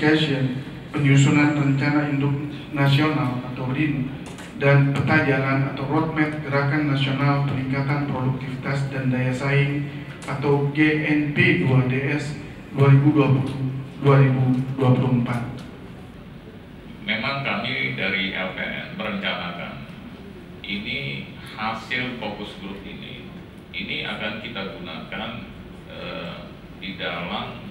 discussion penyusunan rencana induk nasional atau RIN dan peta jalan atau roadmap gerakan nasional peningkatan produktivitas dan daya saing atau GNP 2DS 2020 2024. Memang kami dari LPN merencanakan ini hasil fokus grup ini ini akan kita gunakan eh, di dalam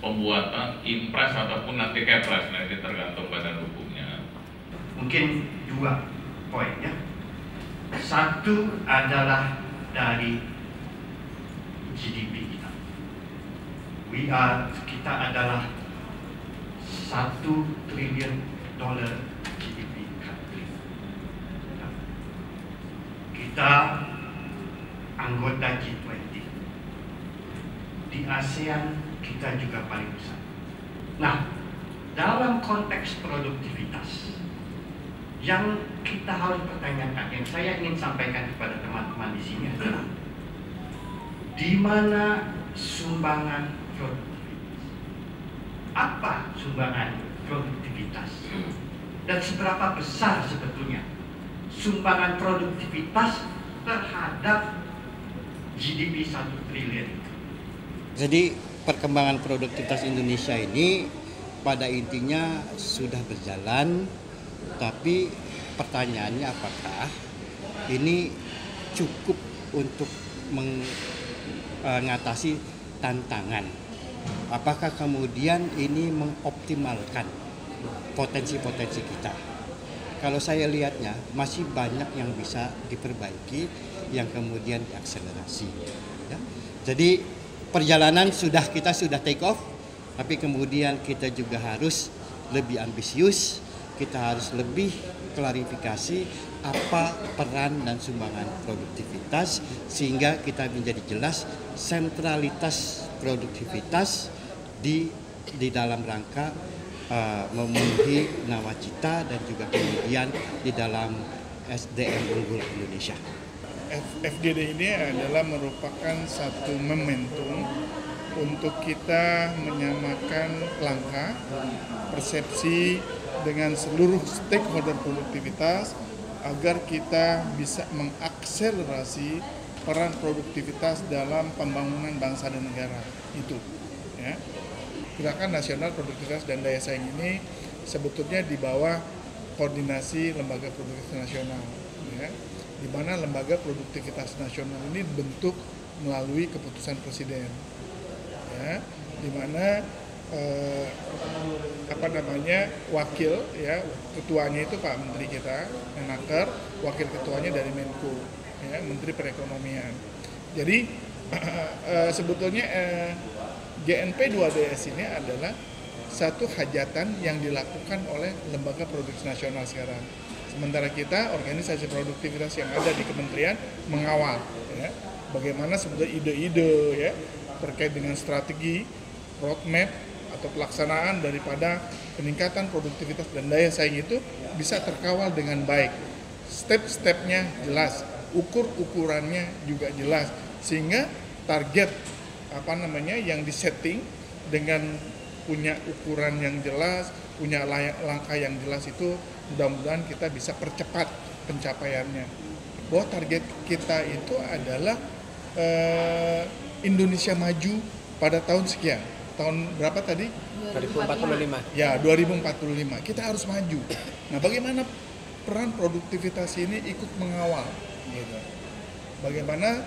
pembuatan impres ataupun nanti kepres nanti tergantung badan hukumnya. Mungkin dua poin ya. Satu adalah dari GDP kita. We are kita adalah satu triliun dolar GDP country. Kita anggota G20. Di ASEAN kita juga paling besar. Nah, dalam konteks produktivitas yang kita harus pertanyakan, yang saya ingin sampaikan kepada teman-teman di sini adalah di mana sumbangan produktivitas? Apa sumbangan produktivitas? Dan seberapa besar sebetulnya sumbangan produktivitas terhadap GDP 1 triliun? Jadi perkembangan produktivitas Indonesia ini pada intinya sudah berjalan, tapi pertanyaannya apakah ini cukup untuk mengatasi tantangan? Apakah kemudian ini mengoptimalkan potensi-potensi kita? Kalau saya lihatnya masih banyak yang bisa diperbaiki, yang kemudian diakselerasi. Ya. Jadi perjalanan sudah kita sudah take off, tapi kemudian kita juga harus lebih ambisius, kita harus lebih klarifikasi apa peran dan sumbangan produktivitas sehingga kita menjadi jelas sentralitas produktivitas di di dalam rangka uh, memenuhi nawacita dan juga kemudian di dalam SDM unggul Indonesia. FGD ini adalah merupakan satu momentum untuk kita menyamakan langkah persepsi dengan seluruh stakeholder produktivitas agar kita bisa mengakselerasi peran produktivitas dalam pembangunan bangsa dan negara itu ya. Gerakan nasional produktivitas dan daya saing ini sebetulnya di bawah koordinasi lembaga produktivitas nasional ya di mana lembaga produktivitas nasional ini bentuk melalui keputusan presiden. Ya di mana eh, apa namanya wakil ya ketuanya itu Pak Menteri kita Menaker wakil ketuanya dari Menko ya Menteri Perekonomian. Jadi eh, sebetulnya eh, GNP 2DS ini adalah satu hajatan yang dilakukan oleh lembaga produksi nasional sekarang sementara kita organisasi produktivitas yang ada di kementerian mengawal ya. Bagaimana sebetulnya ide-ide ya terkait dengan strategi roadmap atau pelaksanaan daripada peningkatan produktivitas dan daya saing itu bisa terkawal dengan baik. Step-stepnya jelas ukur-ukurannya juga jelas sehingga target apa namanya yang disetting dengan punya ukuran yang jelas punya langkah yang jelas itu mudah-mudahan kita bisa percepat pencapaiannya. Bahwa target kita itu adalah eh, Indonesia maju pada tahun sekian. Tahun berapa tadi? 2045. Ya, 2045. Kita harus maju. Nah, bagaimana peran produktivitas ini ikut mengawal gitu. Bagaimana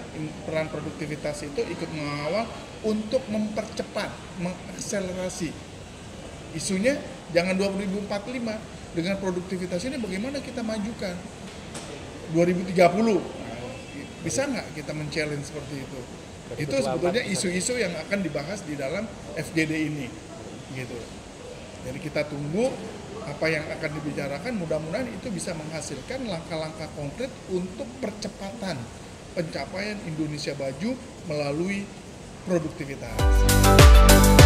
peran produktivitas itu ikut mengawal untuk mempercepat, mengakselerasi. Isunya jangan 2045, dengan produktivitas ini bagaimana kita majukan? 2030 nah, bisa nggak kita men-challenge seperti itu? Itu sebetulnya isu-isu yang akan dibahas di dalam FGD ini gitu. Jadi kita tunggu apa yang akan dibicarakan. Mudah-mudahan itu bisa menghasilkan langkah-langkah konkret untuk percepatan pencapaian Indonesia Baju melalui produktivitas.